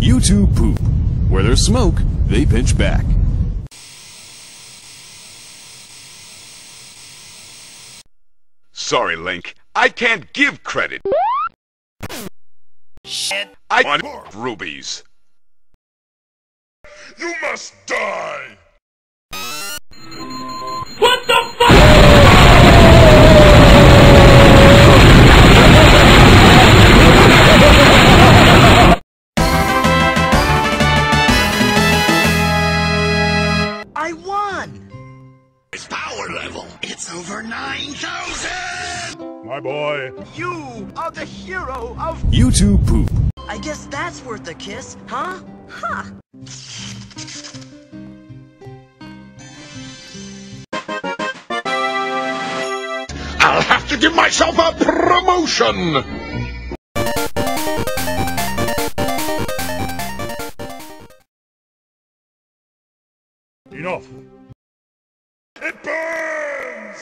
YouTube poop. Where there's smoke, they pinch back. Sorry, Link. I can't give credit. Shit. I want more rubies. You must die! Power level, it's over 9,000! My boy. You are the hero of. YouTube poop. I guess that's worth a kiss, huh? Huh. I'll have to give myself a promotion! Enough. e